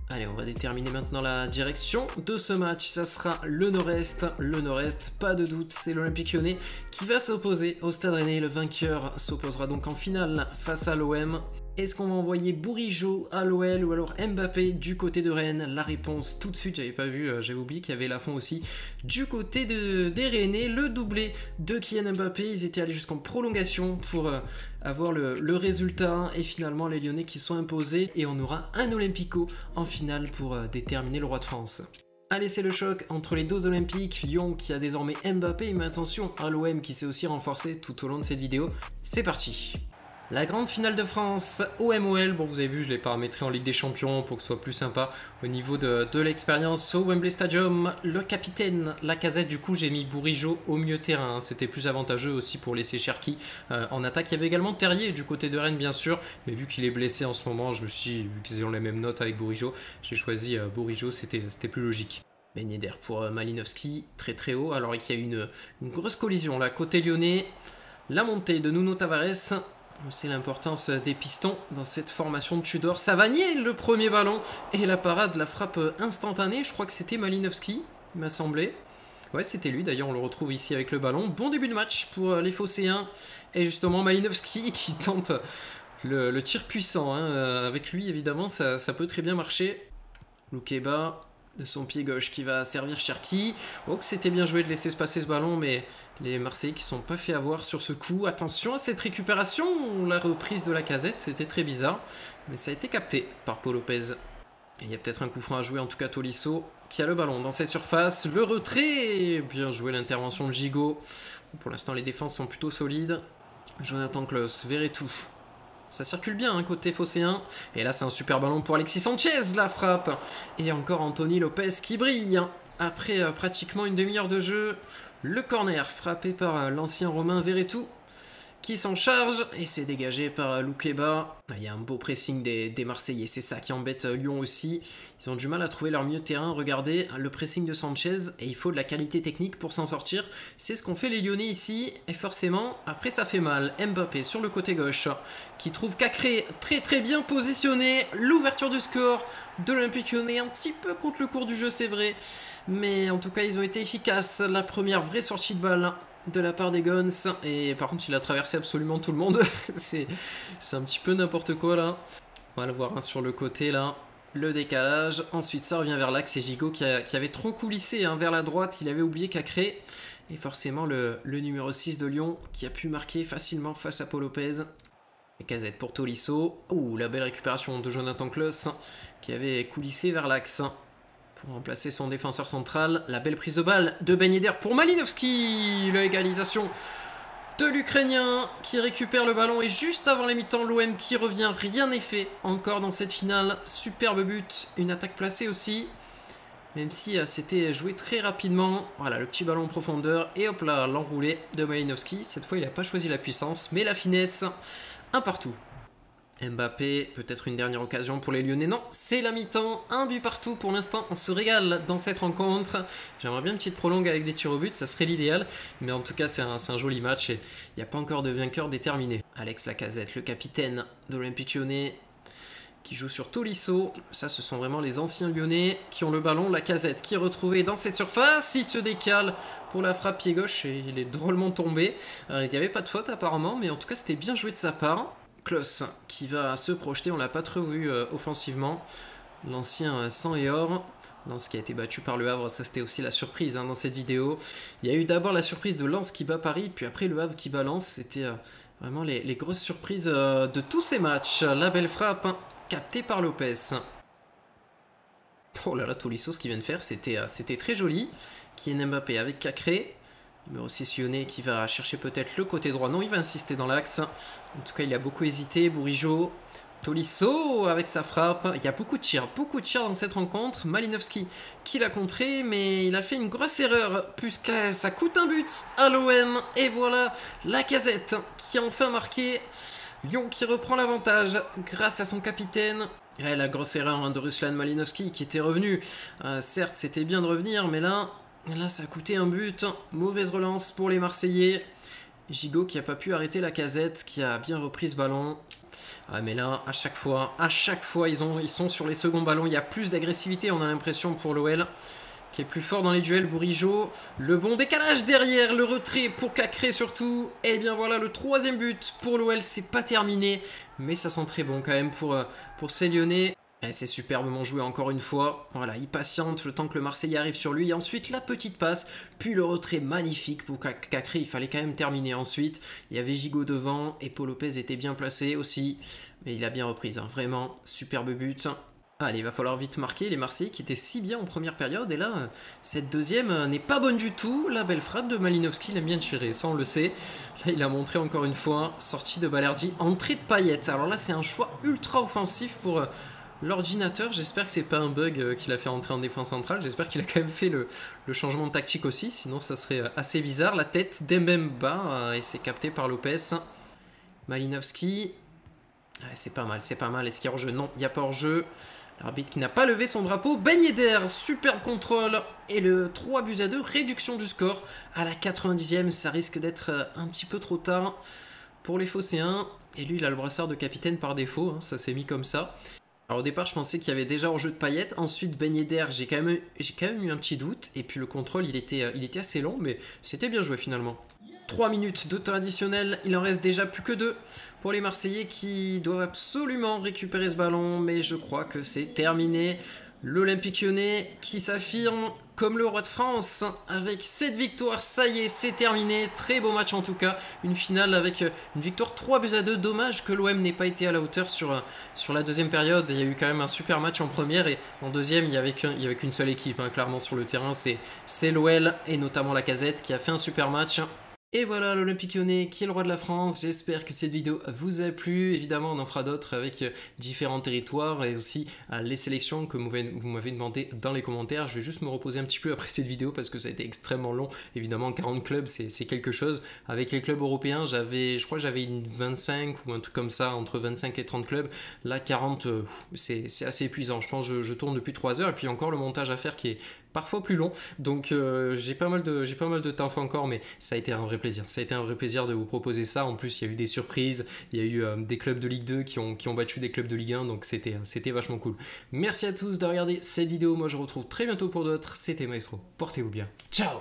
Allez, on va déterminer maintenant la direction de ce match. Ça sera le Nord-Est. Le Nord-Est, pas de doute, c'est l'Olympique Lyonnais qui va s'opposer au Stade Rennais. Le vainqueur s'opposera donc en finale face à l'OM. Est-ce qu'on va envoyer Bourigeau à l'OL ou alors Mbappé du côté de Rennes La réponse tout de suite, j'avais pas vu, euh, j'avais oublié qu'il y avait Lafont aussi. Du côté de, des Rennais, le doublé de Kylian Mbappé, ils étaient allés jusqu'en prolongation pour euh, avoir le, résultat et finalement les Lyonnais qui sont imposés et on aura un Olympico en finale pour euh, déterminer le roi de France. Allez, c'est le choc entre les deux Olympiques, Lyon qui a désormais Mbappé, mais attention à l'OM qui s'est aussi renforcé tout au long de cette vidéo. C'est parti la grande finale de France au MOL, bon vous avez vu je l'ai paramétré en Ligue des Champions pour que ce soit plus sympa au niveau de, l'expérience au Wembley Stadium. Le capitaine, la casette, du coup j'ai mis Bourigeau au milieu terrain, c'était plus avantageux aussi pour laisser Cherki euh, en attaque. Il y avait également Terrier du côté de Rennes bien sûr, mais vu qu'il est blessé en ce moment, je me suis vu qu'ils ont les mêmes notes avec Bourigeau, j'ai choisi euh, c'était plus logique. Ben Yedder pour euh, Malinowski, très très haut, alors qu'il y a une, une grosse collision là, côté lyonnais. La montée de Nuno Tavares, c'est l'importance des pistons dans cette formation de Tudor. Savanier, le premier ballon. Et la parade, la frappe instantanée. Je crois que c'était Malinowski, il m'a semblé. Ouais, c'était lui. D'ailleurs, on le retrouve ici avec le ballon. Bon début de match pour les Phocéens. Et justement, Malinowski qui tente le, tir puissant. Hein. Euh, avec lui, évidemment, ça, ça peut très bien marcher. Loukeba, de son pied gauche qui va servir Cherki. Oh, que c'était bien joué de laisser se passer ce ballon, mais les Marseillais qui sont pas fait avoir sur ce coup. Attention à cette récupération, la reprise de la casette, c'était très bizarre, mais ça a été capté par Paul Lopez. Il y a peut-être un coup franc à jouer, en tout cas Tolisso qui a le ballon dans cette surface. Le retrait Bien joué l'intervention de Gigot. Pour l'instant, les défenses sont plutôt solides. Jonathan Klaus, tout. Ça circule bien, hein, côté phocéen. Et là, c'est un super ballon pour Alexis Sanchez, la frappe. Et encore Anthony Lopez qui brille. Après euh, pratiquement une demi-heure de jeu, le corner frappé par euh, l'ancien Romain Verretou qui s'en charge et c'est dégagé par Loukeba. Il y a un beau pressing des, Marseillais, c'est ça qui embête euh, Lyon aussi. Ils ont du mal à trouver leur mieux terrain. Regardez le pressing de Sanchez et il faut de la qualité technique pour s'en sortir. C'est ce qu'ont fait les Lyonnais ici et forcément après ça fait mal. Mbappé sur le côté gauche qui trouve Cacré très très bien positionné. L'ouverture du score de l'Olympique Lyonnais un petit peu contre le cours du jeu c'est vrai. Mais en tout cas ils ont été efficaces. La première vraie sortie de balle de la part des Guns. Et par contre, il a traversé absolument tout le monde. c'est un petit peu n'importe quoi là. On va le voir sur le côté là. Le décalage. Ensuite, ça revient vers l'axe. C'est Gigot qui, avait trop coulissé hein, vers la droite. Il avait oublié créer. Et forcément, le, numéro 6 de Lyon qui a pu marquer facilement face à Paul Lopez. Et casette pour Tolisso. Ouh, la belle récupération de Jonathan Kloss qui avait coulissé vers l'axe pour remplacer son défenseur central. La belle prise de balle de Ben Yedder pour Malinowski. L'égalisation de l'Ukrainien qui récupère le ballon et juste avant les mi-temps, l'OM qui revient. Rien n'est fait encore dans cette finale. Superbe but, une attaque placée aussi. Même si euh, c'était joué très rapidement. Voilà, le petit ballon en profondeur. Et hop là, l'enroulé de Malinowski. Cette fois, il n'a pas choisi la puissance, mais la finesse. Un partout. Mbappé, peut-être une dernière occasion pour les Lyonnais. Non, c'est la mi-temps, un but partout pour l'instant. On se régale dans cette rencontre. J'aimerais bien une petite prolongue avec des tirs au but, ça serait l'idéal. Mais en tout cas, c'est un, joli match et il n'y a pas encore de vainqueur déterminé. Alex Lacazette, le capitaine de l'Olympique lyonnais, qui joue sur Tolisso. Ça, ce sont vraiment les anciens lyonnais qui ont le ballon. Lacazette qui est retrouvé dans cette surface. Il se décale pour la frappe pied gauche et il est drôlement tombé. il n'y avait pas de faute apparemment, mais en tout cas, c'était bien joué de sa part. Klaus qui va se projeter, on l'a pas trop vu euh, offensivement. L'ancien euh, sang et or. Lance qui a été battu par le Havre, ça c'était aussi la surprise hein, dans cette vidéo. Il y a eu d'abord la surprise de Lens qui bat Paris, puis après le Havre qui balance. C'était euh, vraiment les, grosses surprises de tous ces matchs. La belle frappe hein, captée par Lopez. Oh là là, Tolisso, ce qu'il vient de faire, c'était très joli. Est Mbappé avec Cacré. Numéro 6 Lyonnais qui va chercher peut-être le côté droit. Non, il va insister dans l'axe. En tout cas, il a beaucoup hésité. Bourigeau. Tolisso avec sa frappe. Il y a beaucoup de tirs, beaucoup de tirs dans cette rencontre. Malinowski qui l'a contré, mais il a fait une grosse erreur puisque ça coûte un but à l'OM. Et voilà la casette qui a enfin marqué. Lyon qui reprend l'avantage grâce à son capitaine. la grosse erreur hein, de Ruslan Malinowski qui était revenu. Euh, certes, c'était bien de revenir, mais là, Là, ça a coûté un but. Mauvaise relance pour les Marseillais. Gigot qui a pas pu arrêter la casette, qui a bien repris ce ballon. Ah, mais là, à chaque fois, à chaque fois, ils, ont, ils sont sur les seconds ballons. Il y a plus d'agressivité, on a l'impression, pour l'OL. Qui est plus fort dans les duels, Bourigeau. Le bon décalage derrière, le retrait pour Cacré surtout. Et bien voilà, le troisième but pour l'OL, c'est pas terminé. Mais ça sent très bon quand même pour, euh, pour. Eh, c'est superbement joué encore une fois. Voilà, il patiente le temps que le Marseillais arrive sur lui. Et ensuite, la petite passe, puis le retrait magnifique pour Cacré. Il fallait quand même terminer ensuite. Il y avait Gigot devant et Paul Lopez était bien placé aussi. Mais il a bien repris, hein. vraiment, superbe but. Allez, il va falloir vite marquer les Marseillais qui étaient si bien en première période. Et là, cette deuxième euh, n'est pas bonne du tout. La belle frappe de Malinowski, il aime bien tirer, ça on le sait. Là, il a montré encore une fois, sortie de Balerdi, entrée de Payet. Alors là, c'est un choix ultra offensif pour... L'ordinateur, j'espère que c'est pas un bug euh, qui l'a fait entrer en défense centrale. J'espère qu'il a quand même fait le, changement de tactique aussi, sinon ça serait euh, assez bizarre. La tête d'Embemba euh, et c'est capté par Lopez. Malinowski. c'est pas mal, c'est pas mal. Est-ce qu'il y a hors-jeu? Non, il n'y a pas hors-jeu. L'arbitre qui n'a pas levé son drapeau. Ben Yedder, superbe contrôle. Et le 3 buts à 2, réduction du score. À la 90e, ça risque d'être un petit peu trop tard pour les Phocéens. Et lui, il a le brassard de capitaine par défaut, hein, ça s'est mis comme ça. Alors au départ, je pensais qu'il y avait déjà en jeu de paillettes. Ensuite, Ben d'air, j'ai quand, même, quand même eu un petit doute. Et puis le contrôle, il était, euh, il était assez long, mais c'était bien joué finalement. 3 minutes de temps additionnel, il en reste déjà plus que 2 pour les Marseillais qui doivent absolument récupérer ce ballon, mais je crois que c'est terminé. L'Olympique lyonnais qui s'affirme comme le roi de France avec cette victoire. Ça y est, c'est terminé. Très beau match en tout cas. Une finale avec euh, une victoire 3 buts à 2. Dommage que l'OM n'ait pas été à la hauteur sur, euh, sur la deuxième période. Il y a eu quand même un super match en première et en deuxième, il n'y avait qu'une seule équipe. Hein, clairement sur le terrain, c'est l'OL et notamment la casette qui a fait un super match. Et voilà l'Olympique lyonnais qui est le roi de la France. J'espère que cette vidéo vous a plu. Évidemment, on en fera d'autres avec euh, différents territoires et aussi euh, les sélections que vous m'avez demandé dans les commentaires. Je vais juste me reposer un petit peu après cette vidéo parce que ça a été extrêmement long. Évidemment, 40 clubs, c'est quelque chose. Avec les clubs européens, j'avais, je crois j'avais une 25 ou un truc comme ça, entre 25 et 30 clubs. Là, 40, euh, c'est assez épuisant. Je pense que je, je tourne depuis 3 heures et puis encore le montage à faire qui est parfois plus long. Donc euh, j'ai pas mal de j'ai pas mal de temps encore, mais ça a été un vrai plaisir. Ça a été un vrai plaisir de vous proposer ça. En plus, il y a eu des surprises, il y a eu euh, des clubs de Ligue 2 qui ont qui ont battu des clubs de Ligue 1, donc c'était euh, c'était vachement cool. Merci à tous de regarder cette vidéo. Moi, je retrouve très bientôt pour d'autres. C'était Maestro. Portez-vous bien. Ciao.